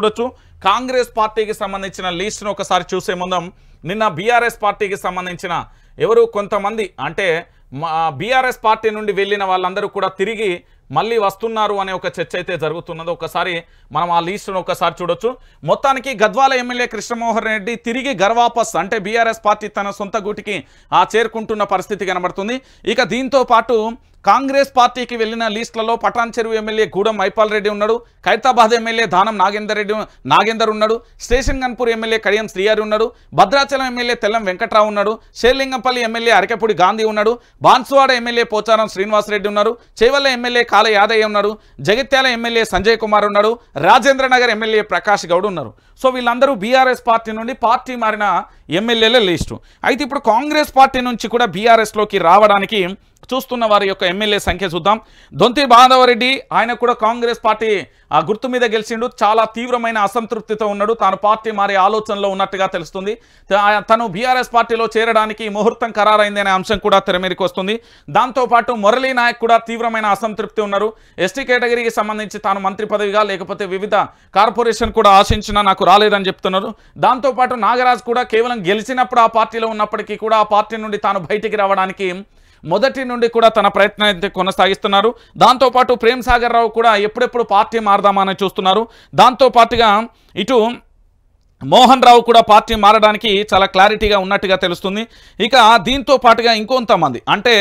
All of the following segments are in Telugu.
చూడొచ్చు కాంగ్రెస్ పార్టీకి సంబంధించిన లిస్ట్ను ఒకసారి చూసే ముందం నిన్న బీఆర్ఎస్ పార్టీకి సంబంధించిన ఎవరు కొంతమంది అంటే బీఆర్ఎస్ పార్టీ నుండి వెళ్ళిన వాళ్ళందరూ కూడా తిరిగి మళ్ళీ వస్తున్నారు అనే ఒక చర్చ అయితే జరుగుతున్నది. ఒకసారి మనం ఆ లీస్టును ఒకసారి చూడొచ్చు. మొత్తానికి గద్వాల ఎమ్మెల్యే కృష్ణమోహన్ రెడ్డి తిరిగి గర్వాపస్ అంటే బీఆర్ఎస్ పార్టీ తన సొంత గూటికి ఆ చేరుకుంటున్న పరిస్థితి కనబడుతుంది. ఇక దీంతో పాటు కాంగ్రెస్ పార్టీకి వెళ్ళిన లిస్టులలో పటాన్ చెరువు ఎమ్మెల్యే గూడెం మైపాల్ రెడ్డి ఉన్నాడు. ఖైరతాబాద్ ఎమ్మెల్యే దానం నాగేందర్ రెడ్డి నాగేందర్ ఉన్నాడు. స్టేషన్ గన్పూర్ ఎమ్మెల్యే కడియం శ్రీయారి ఉన్నాడు. భద్రాచలం ఎమ్మెల్యే తెల్లం వెంకట్రావు ఉన్నాడు. షేర్లింగంపల్లి ఎమ్మెల్యే అరకెపూడి గాంధీ ఉన్నాడు. బాన్సువాడ ఎమ్మెల్యే పోచారం శ్రీనివాసరెడ్డి ఉన్నారు. చేవల్ల ఎమ్మెల్యే కాల యాదయ్య ఉన్నారు జగిత్యాల ఎమ్మెల్యే సంజయ్ కుమార్ ఉన్నాడు రాజేంద్ర నగర్ ఎమ్మెల్యే ప్రకాష్ గౌడ్ ఉన్నారు. సో వీళ్ళందరూ బీఆర్ఎస్ పార్టీ నుండి పార్టీ మారిన ఎమ్మెల్యేల లిస్టు. అయితే ఇప్పుడు కాంగ్రెస్ పార్టీ నుంచి కూడా బీఆర్ఎస్లోకి రావడానికి చూస్తున్న వారి యొక్క ఎమ్మెల్యే సంఖ్య చూద్దాం. దొంతి మాధవరెడ్డి ఆయన కూడా కాంగ్రెస్ పార్టీ ఆ గుర్తు మీద గెలిచిండు చాలా తీవ్రమైన అసంతృప్తితో ఉన్నాడు. తాను పార్టీ మారే ఆలోచనలో ఉన్నట్టుగా తెలుస్తుంది. తను బీఆర్ఎస్ పార్టీలో చేరడానికి ముహూర్తం ఖరారైందనే అంశం కూడా తెర మీదకి వస్తుంది. దాంతోపాటు మురళీ నాయక్ కూడా తీవ్రమైన అసంతృప్తి ఉన్నారు. ఎస్టీ కేటగిరీకి సంబంధించి తాను మంత్రి పదవిగా లేకపోతే వివిధ కార్పొరేషన్ కూడా ఆశించినా నాకు రాలేదని చెప్తున్నారు. దాంతోపాటు నాగరాజ్ కూడా కేవలం గెలిచినప్పుడు ఆ పార్టీలో ఉన్నప్పటికీ కూడా ఆ పార్టీ నుండి తాను బయటికి రావడానికి మొదటి నుండి కూడా తన ప్రయత్నాన్ని కొనసాగిస్తున్నారు. దాంతోపాటు ప్రేమ్ సాగర్ రావు కూడా ఎప్పుడెప్పుడు పార్టీ మారదామని చూస్తున్నారు. దాంతో పాటుగా ఇటు మోహన్ రావు కూడా పార్టీ మారడానికి చాలా క్లారిటీగా ఉన్నట్టుగా తెలుస్తుంది. ఇక దీంతో పాటుగా ఇంకొంతమంది. అంటే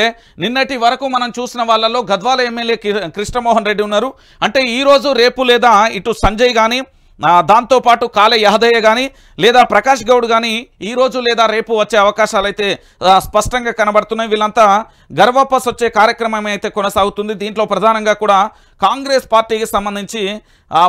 నిన్నటి వరకు మనం చూసిన వాళ్ళలో గద్వాల ఎమ్మెల్యే కృష్ణమోహన్ రెడ్డి ఉన్నారు. అంటే ఈరోజు రేపు లేదా ఇటు సంజయ్ కానీ దాంతోపాటు కాలే యహదయ్య కానీ లేదా ప్రకాష్ గౌడ్ కానీ ఈ రోజు లేదా రేపు వచ్చే అవకాశాలు అయితే స్పష్టంగా కనబడుతున్నాయి. వీళ్ళంతా గర్వపస్ వచ్చే కార్యక్రమం అయితే కొనసాగుతుంది. దీంట్లో ప్రధానంగా కూడా కాంగ్రెస్ పార్టీకి సంబంధించి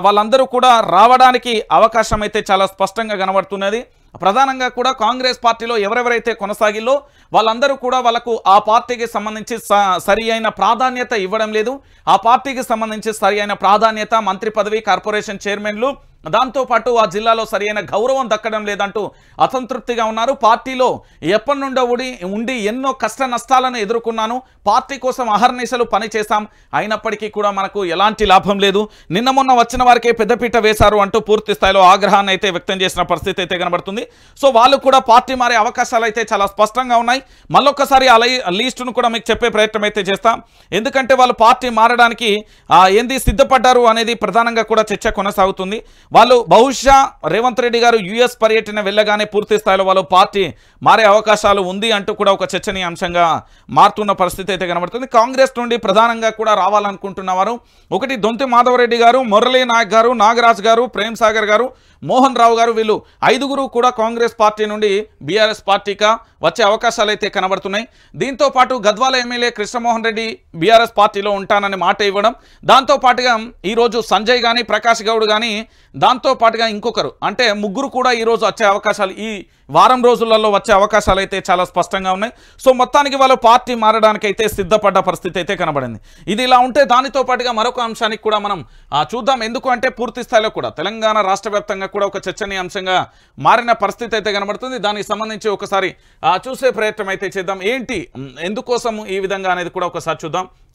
వాళ్ళందరూ కూడా రావడానికి అవకాశం అయితే చాలా స్పష్టంగా కనబడుతున్నది. ప్రధానంగా కూడా కాంగ్రెస్ పార్టీలో ఎవరెవరైతే కొనసాగిల్లో వాళ్ళందరూ కూడా వాళ్ళకు ఆ పార్టీకి సంబంధించి స- సరి అయిన ప్రాధాన్యత ఇవ్వడం లేదు. ఆ పార్టీకి సంబంధించి సరి అయిన ప్రాధాన్యత మంత్రి పదవి కార్పొరేషన్ చైర్మన్లు దాంతోపాటు ఆ జిల్లాలో సరైన గౌరవం దక్కడం లేదంటూ అసంతృప్తిగా ఉన్నారు. పార్టీలో ఎప్పటి నుండో ఉడి ఉండి ఎన్నో కష్ట నష్టాలను ఎదుర్కొన్నాను. పార్టీ కోసం అహర్నిశలు పనిచేశాం. అయినప్పటికీ కూడా మనకు ఎలాంటి లాభం లేదు. నిన్న మొన్న వచ్చిన వారికే పెద్దపీట వేశారు అంటూ పూర్తి స్థాయిలో ఆగ్రహాన్ని అయితే వ్యక్తం చేసిన పరిస్థితి అయితే కనబడుతుంది. సో వాళ్ళు కూడా పార్టీ మారే అవకాశాలు అయితే చాలా స్పష్టంగా ఉన్నాయి. మళ్ళొక్కసారి ఆ లీస్టును కూడా మీకు చెప్పే ప్రయత్నం అయితే చేస్తాం. ఎందుకంటే వాళ్ళు పార్టీ మారడానికి ఏంది సిద్ధపడ్డారు అనేది ప్రధానంగా కూడా చర్చ కొనసాగుతుంది. వాళ్ళు బహుశా రేవంత్ రెడ్డి గారు యుఎస్ పర్యటన వెళ్ళగానే పూర్తి స్థాయిలో వాళ్ళు పార్టీ మారే అవకాశాలు ఉంది అంటూ కూడా ఒక చర్చనీయాంశంగా మారుతున్న పరిస్థితి అయితే కనబడుతుంది. కాంగ్రెస్ నుండి ప్రధానంగా కూడా రావాలనుకుంటున్న వారు ఒకటి దొంతి మాధవరెడ్డి గారు మురళీ నాయక్ గారు నాగరాజ్ గారు ప్రేమ్ సాగర్ గారు మోహన్ రావు గారు వీళ్ళు ఐదుగురు కూడా కాంగ్రెస్ పార్టీ నుండి బీఆర్ఎస్ పార్టీగా వచ్చే అవకాశాలు అయితే కనబడుతున్నాయి. దీంతో పాటు గద్వాల ఎమ్మెల్యే కృష్ణమోహన్ రెడ్డి బీఆర్ఎస్ పార్టీలో ఉంటానని మాట ఇవ్వడం దాంతో పాటుగా ఈరోజు సంజయ్ కానీ ప్రకాష్ గౌడ్ కానీ దాంతో పాటుగా ఇంకొకరు అంటే ముగ్గురు కూడా ఈరోజు వచ్చే అవకాశాలు ఈ వారం రోజులలో వచ్చే అవకాశాలు అయితే చాలా స్పష్టంగా ఉన్నాయి. సో మొత్తానికి వాళ్ళు పార్టీ మారడానికి అయితే సిద్ధపడ్డ పరిస్థితి అయితే కనబడింది. ఇది ఇలా ఉంటే దానితో పాటుగా మరొక అంశానికి కూడా మనం చూద్దాం. ఎందుకు అంటే పూర్తి స్థాయిలో కూడా తెలంగాణ రాష్ట్ర వ్యాప్తంగా కూడా ఒక చర్చనీయాంశంగా మారిన పరిస్థితి అయితే కనబడుతుంది. దానికి సంబంధించి ఒకసారి చూసే ప్రయత్నం అయితే చేద్దాం. ఏంటి ఎందుకోసం ఈ విధంగా అనేది కూడా ఒకసారి చూద్దాం.